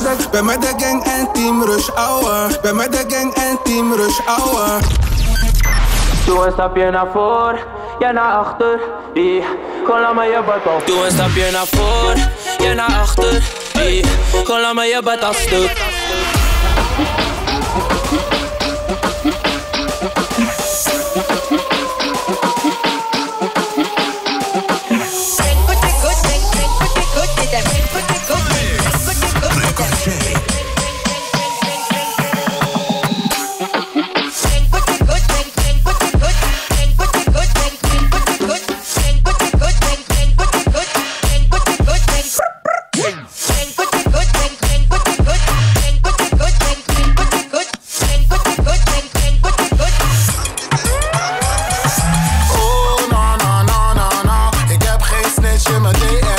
بمدى بمدى جان انتيم رش اور بمدى جان انتيم رش اور Du está bien a for, yana achter, die Kolla me je bed af. Doe een stapje naar voor, je naar achter, die Kolla me je bed af stuk. in my day.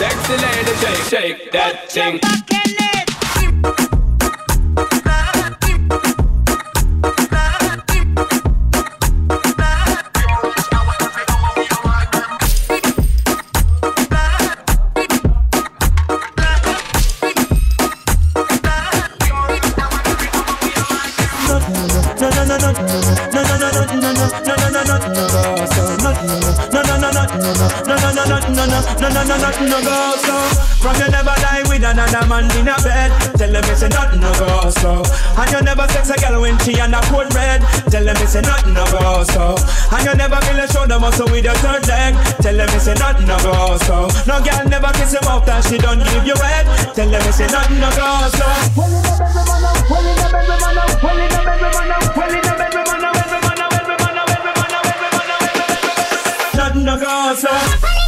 sexy lady, shake, shake that thing. hand in a bed. Tell them it's a nothing no go so. And you never sex a girl when she and a cold red. Tell them it's a nothing no go so. And you never feel a shoulder muscle with your third leg. Tell them it's a nothing no go so. No girl never kiss him out and she don't give you red. Tell them it's a nothing no go so. Well in the bedroom, well in the well in the bedroom, well in the well in the bedroom, well in the well in the bedroom, well in the well in the bedroom, well in the well in the bedroom, well in the bedroom, well in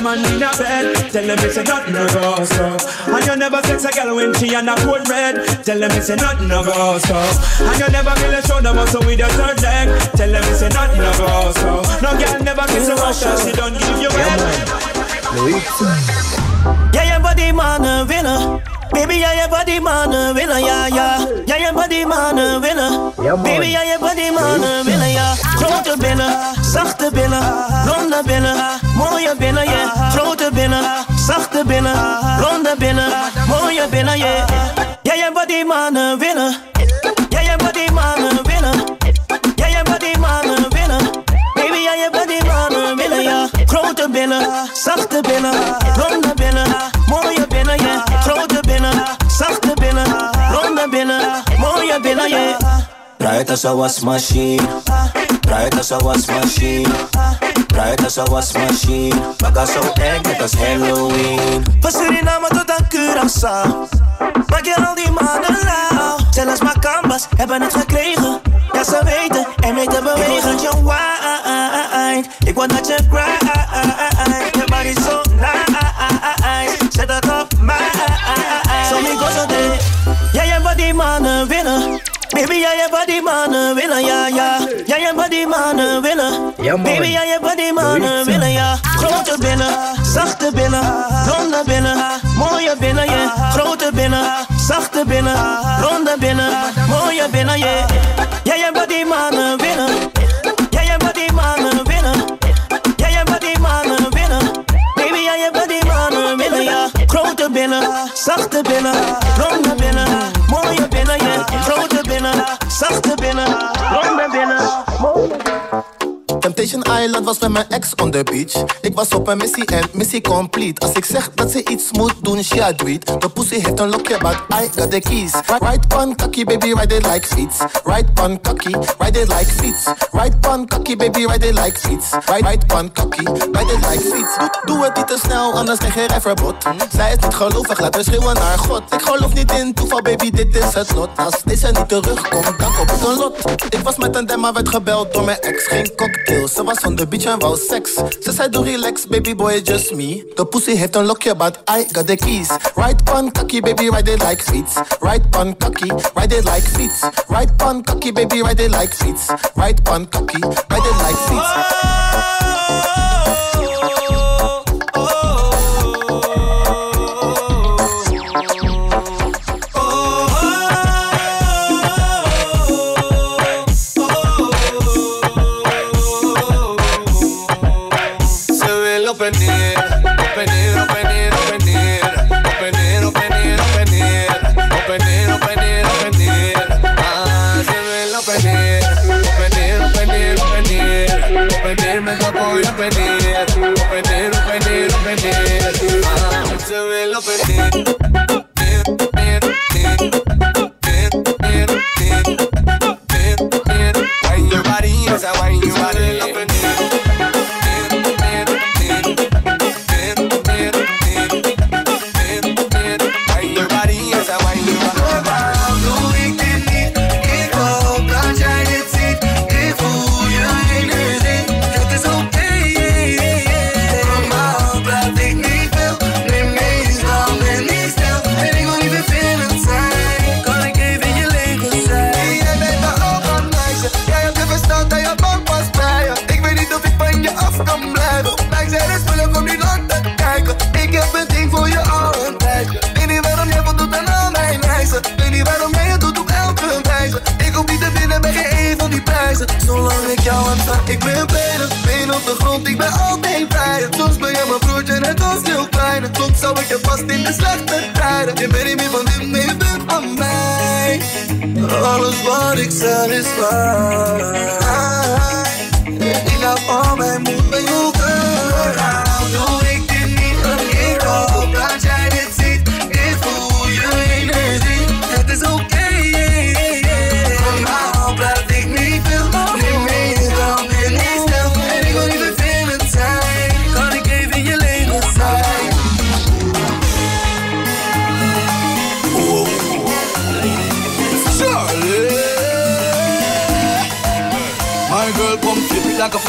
man in a bed. Tell them it's a nothing no go so. And you never sex a girl when she and a cold red. Tell them it's a nothing no go so. And you never feel a shoulder muscle with your third leg. Tell them it's a nothing no go so. No girl never kiss a Russia, she don't give you head. Yeah, yeah, body man a winner. Baby, I am body man, uh, winner, uh, yeah, yeah. I am body man, uh, winner. Baby, I am body man, winner, yeah. Grote billen, zachte billen, ronde billen, mooie billen, yeah. Grote billen, zachte billen, ronde billen, mooie billen, yeah. Jij am body man, mannen willen. Jij hebt wat die mannen willen. Jij hebt wat die mannen willen. Baby, I am body man, mannen willen, ja. Grote billen, zachte billen, ronde billen, mooie billen, yeah. Grote pena, yeah. Trae tas savas mašīnu, trae tas savas mašīnu, trae tas savas mašīnu. Pakā savu egg, net als Halloween. Van Suriname tot aan Curaçao, maak je al die mannen lauw. Zelfs Macambas hebben het gekregen, ja ze weten en weten bewegen. Ik je wine, ik word dat je grind. Je body zo nice, zet dat op mij. Zo so, me go body man winner. Baby, jij je body man een winner, ja, ja. Jij je body man een winner. Baby, jij je body man een winner. Grote billen, zachte billen, ronde billen. Mooie binnen. Yeah. Grote binnen, zachte binnen, ronde binnen. Mooie binnen, je. Yeah. Jij je body man een winner. Grote binnen, zachte binnen, ronde binnen. Mooi je binnen, je grote binnen, zachte binnen. Temptation Island was met mijn ex on the beach. Ik was op een missie en missie complete. Als ik zeg dat ze iets moet doen, she it. De pussy heeft een lokje, but I got the keys. Right pan cocky, baby, ride it like feet. Right pan cocky, ride it like feet. Right pan cocky, baby, ride it like feet. Right, pan cocky, ride it like feet. Doe, het niet te snel, anders krijg je rijverbod. Zij is niet gelovig, laat haar schreeuwen naar God. Ik geloof niet in toeval, baby, dit is het lot. Als deze niet terugkomt, dan koop ik een lot. Ik was met een demo, werd gebeld door mijn ex. Geen cocktail, on the beach en wou seks. Ze zei doe relax, baby boy, just me. The pussy heeft een lokje, but I got the keys. Right pan cocky, baby, ride it like feet. Right pan cocky, ride it like feet. Right pan cocky, baby, ride it like feet. Right pan cocky, ride it like feet. Je vast in de slechte tijden. Je bent niet van dit, je bent van mij. Alles wat ik zeg is waar. Ik laat al mijn moed bij jou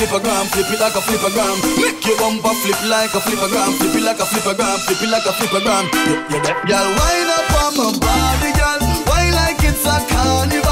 flippergram, flip it like a flippergram. Make your bumper flip like a flippergram, flip it like a flippergram, flip it like a flippergram. Yeah, yeah, yeah. Girl, wind up on my body, girl. Wine like it's a carnival.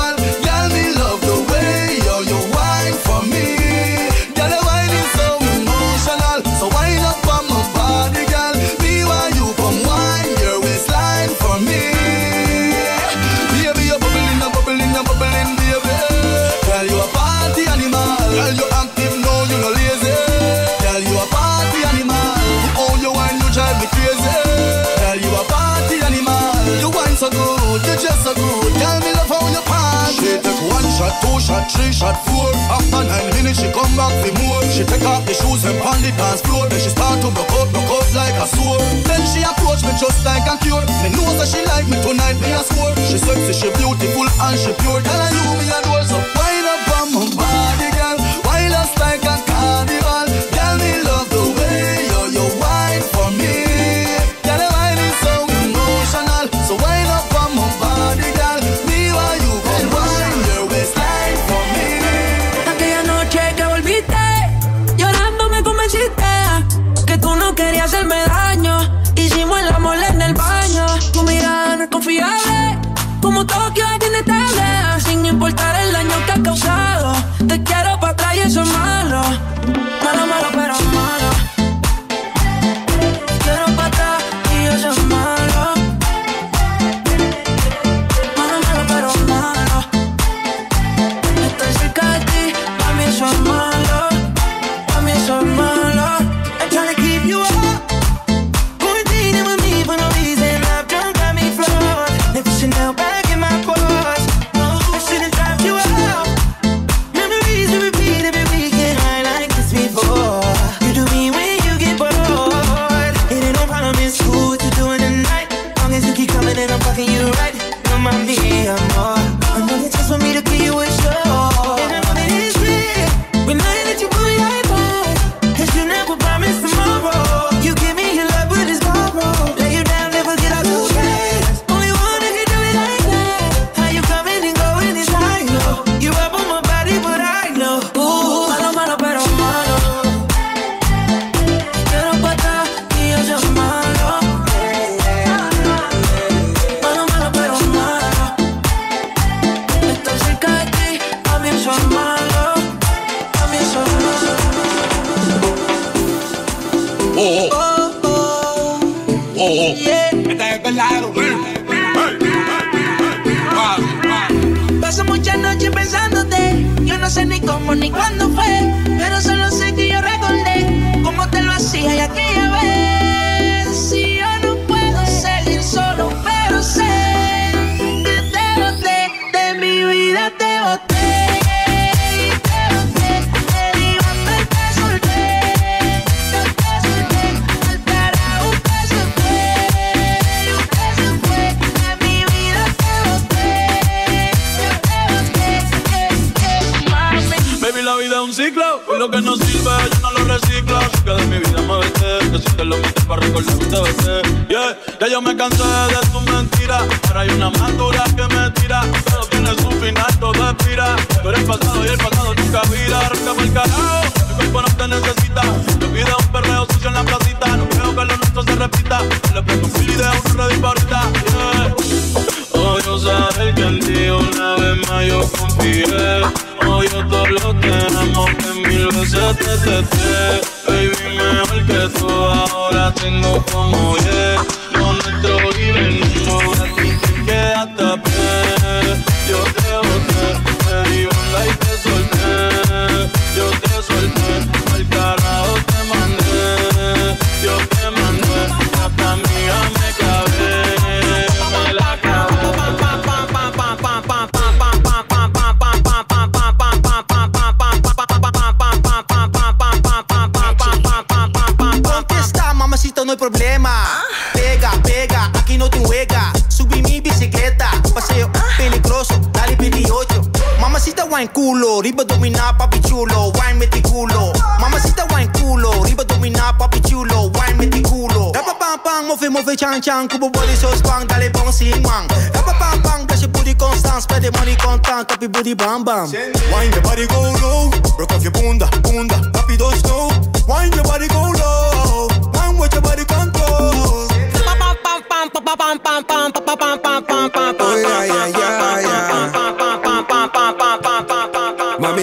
Shot, two shot, three shot, four. After nine minutes, she come back for more. She take off the shoes and pound the dance floor. Then she start to broke out, broke out like a sword. Then she approach me just like a cure. Me know that she like me tonight, me a score. She sexy, she beautiful and she pure. Tell her you me a adore, so la vida es un ciclo. Y lo que no sirve, yo no lo reciclo. Así que de mi vida me vete. Que si te lo metes para recordar un TBT. Yeah, ya yo me cansé de tus mentiras. Ahora hay una más que me tira. Pero tiene su final, todo expira. Pero el pasado y el pasado nunca vira. Arranca por el carajo. Mi cuerpo no te necesita. Me pide un perreo sucio en la placita. No creo que lo nuestro se repita. Le prendo un video, un ready pa' confié. Oh, yo todo lo tenemos que mil veces te testé. Baby, mejor que tú ahora tengo como yeah. Lo nuestro y venimos a ti te quedaste a pie. Riba domina, papi chulo, wine meti culo. Mamacita, wine culo, riba domina, papi chulo, wine meti culo. Rapa pam pam, move move chan chan, kubo body so spang, dale bon sing man. Rapa pam pam, bless your booty constant, spend the money contant, copy booty bam bam. Wine your body go low, broke off your bunda, bunda,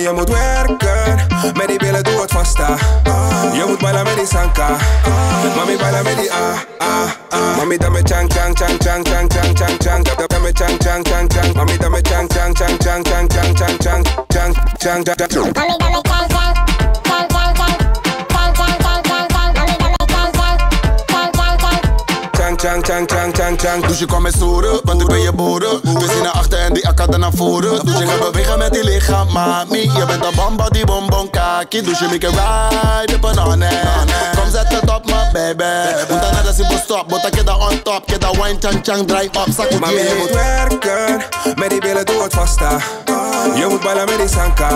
je moet werken. Met die billen doe het vasta. Je moet bailen met die sanka. Mami, bailen met die ah, ah, ah. Mami, dame chang, chang, chang, chang, chang, chang, chang, chang. Dame chang, chang, chang, chang. Mami, dame chang, chang, chang, chang, chang, chang, chang, chang, chang, chang, chang, chang. Mami, dame chang, chang, chang, Chang, chang, chang, chang, chang. Dus je kwam met storen, want ik ben je boren. We zien naar achter en die akka naar voren. Dus je gaat bewegen met die lichaam, mami. Je bent een bamba die bonbon kaki. Dus je make ride up en on Kom zet het op, baby. Want dan net als je stop, but ik dat on top. Get dat wine chang chang, draai op, zak het Mami, je moet werken. Met die billen doe het vasta. Je moet bailen met die sanka.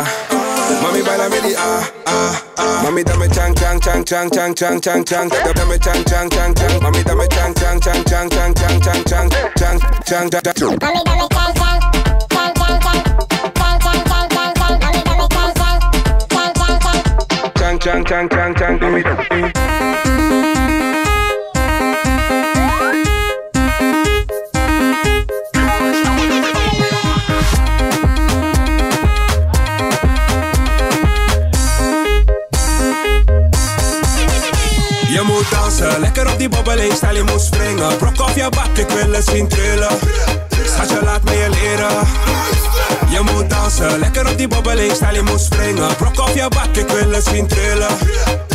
Mami, bailen met die ah, ah, ah. Mami, dame chang, chang, chang, chang, chang, chang, chang, chang. Dame chang, chang, chang, chang. Mami, dame chang, chang, chang, chang, chang, chang, chang, chang, chang, chang, chang, chang. Mami, dame chang, chang, chang, chang, chang. Chang, chang, chang, chang, chang. Mami, dame chang, chang, chang, chang, chang. Chang, chang, chang, chang, chang. Mami. Je die bobbeling, stel je moet springen. Brok op je bak, ik wil het zien trillen. Schatje, laat me je leren. Je moet dansen, lekker op die bobbeling, stel je moet springen. Brok op je bak, ik wil het zien trillen.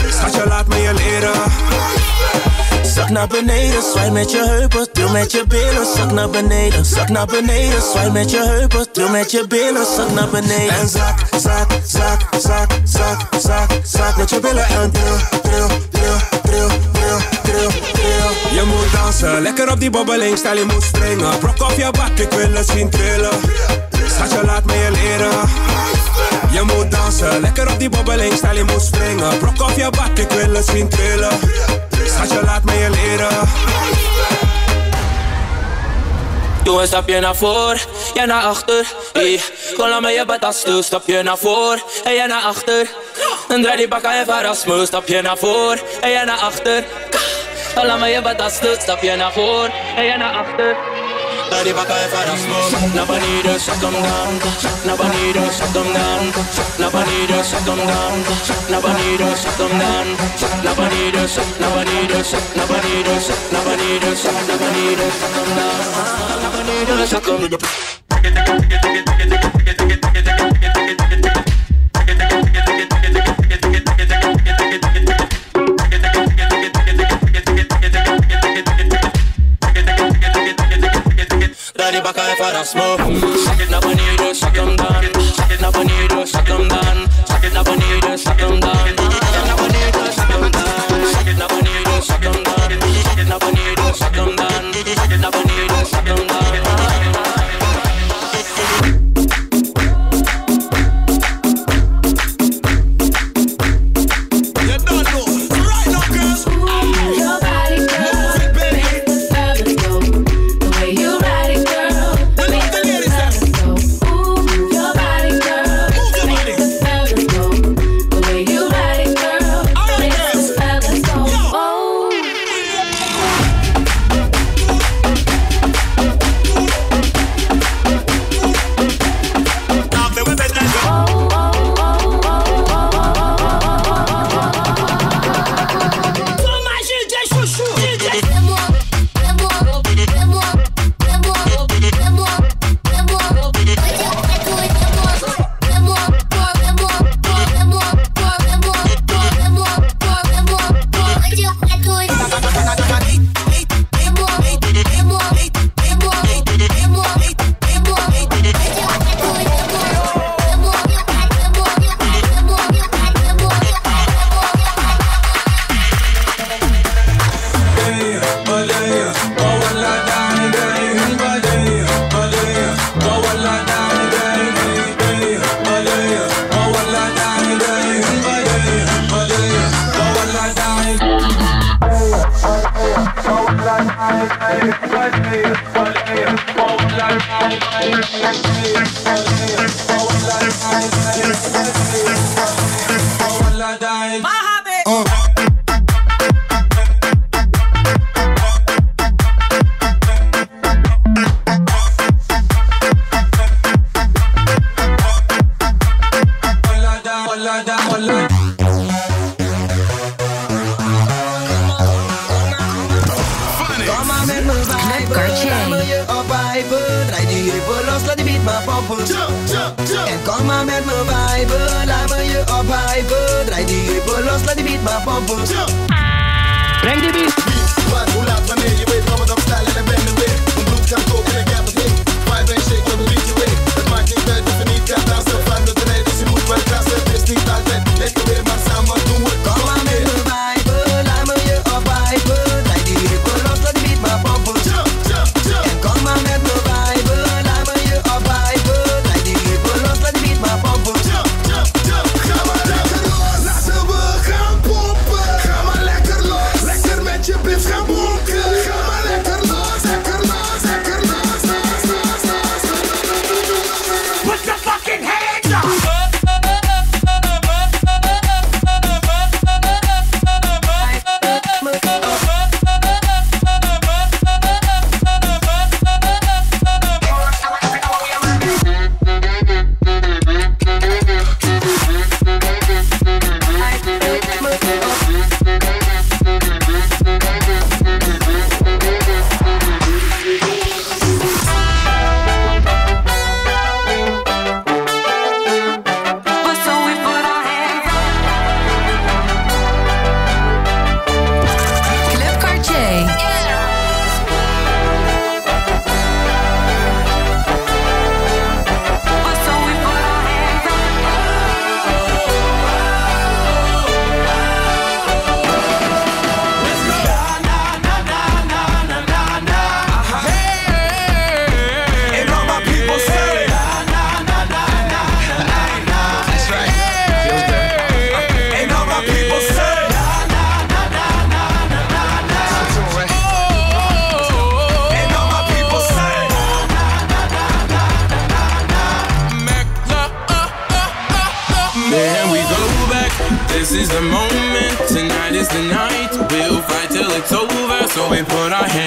Schatje, laat me je leren. Zak naar beneden, zwaai met je heupen, til met je billen. Zak naar beneden, zak naar beneden, zwaai met je heupen, til met je billen. Zak naar beneden. En zak, zak, zak, zak, zak, zak, zak met je billen en tril, tril, tril, Je moet dansen, lekker op die bobbeling, stel je moet springen. Brok op je bak, ik wil het zien trillen. Schatje, laat me je leren. Je moet dansen, lekker op die bobbeling, stel je moet springen. Brok op je bak, ik wil het zien trillen. Schatje, laat me je leren. Doe een stapje naar voor, ja naar achter. Hey, kom laat me je toe. Stapje naar voor, en ja naar achter. En draai die bakka even Erasmus. Stapje naar voor, en ja naar achter. Kom laat me je patas toe. Stapje naar voor, en ja naar achter. Draai die bakka even Erasmus. Naar beneden, zak hem dan. Naar beneden, zak hem dan. Naar beneden, zak hem dan. Naar beneden, zak hem dan. Naar beneden, zak, naar beneden, zak, naar beneden, zak, naar beneden, zak, naar beneden, zak hem dan. Naar beneden, zak hem dan. Draai die bakka even Erasmus. Zak het naar beneden, zak hem dan. Zak het naar beneden, zak hem dan. Zak Yeah, yeah, we put our hands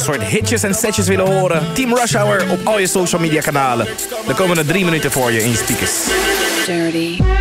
soort hitjes en setjes willen horen? Team Rush Hour op al je social media kanalen. De komende drie minuten voor je in je speakers. Dirty.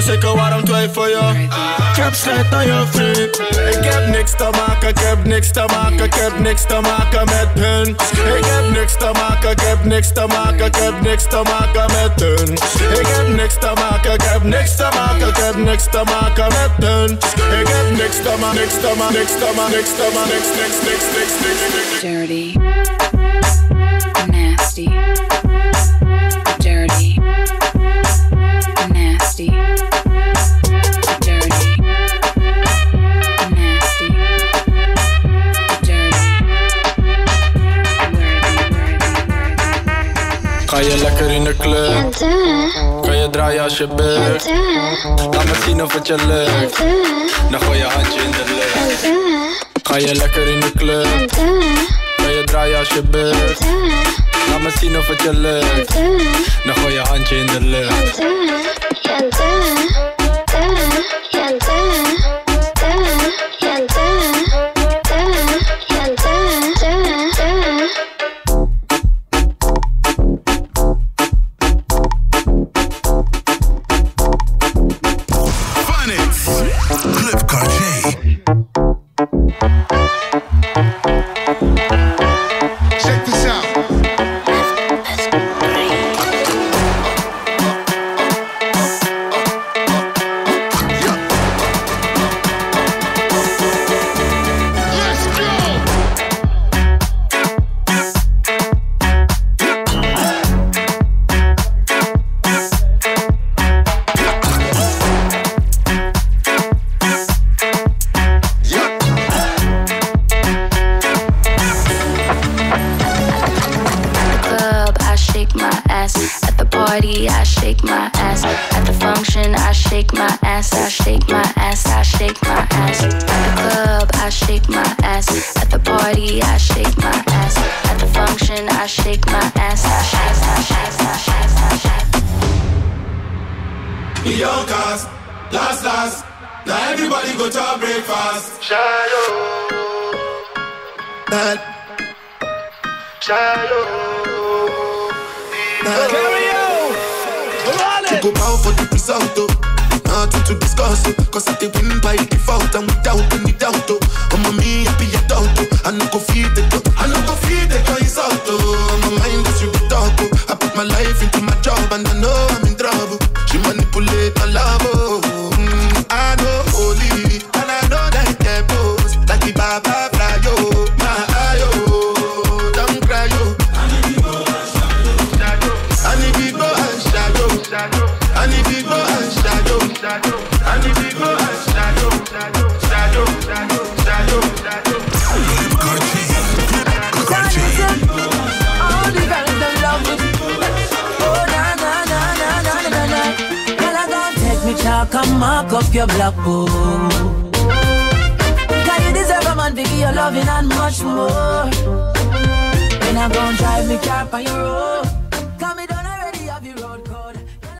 Doe niet onzeker, waarom twijfel je? Ik heb schijt aan je vriend. Ik heb niks te maken, ik heb niks te maken, ik heb niks te maken met hun. Ik heb niks te maken, ik heb niks te maken, ik heb niks te maken met hun. Ik heb niks te maken, ik heb niks te maken, ik heb niks te maken met hun. Ik heb niks te maken, niks te maken, niks te maken, niks te maken, niks, niks, niks, niks, niks, niks. Dirty. Ga je lekker in de club? Kan je draaien als je bukt? Laat me zien of het je lukt. Dan gooi je handje in de lucht. Ga je lekker in de club? Kan je draaien als je bukt? Laat me zien of het je lukt. Dan gooi je handje in de lucht. By default and without any doubt, oh. I'm a no go feed the dog. I no go feed guys out, oh. My mind is you oh. I put my life into my job and I know up your black book. Cause you deserve a man to give you loving and much more. Then I gon' drive me car on your road.